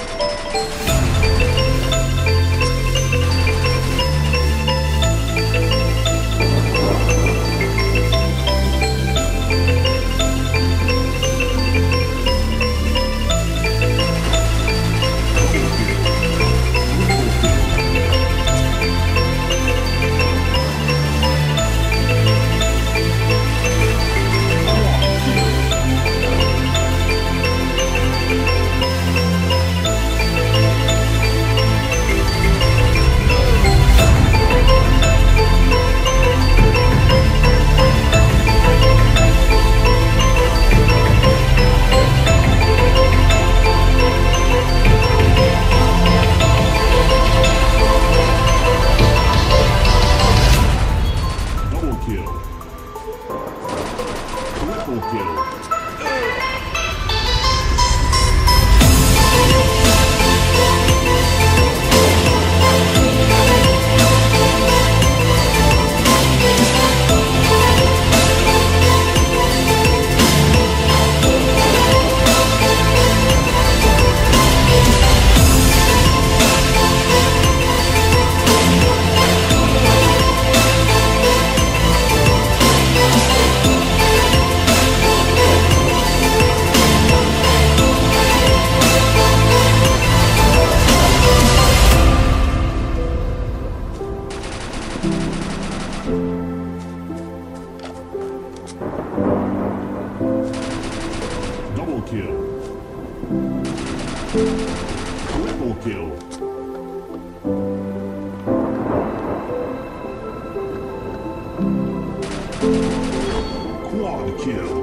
Música Double kill. Triple kill. Quad kill.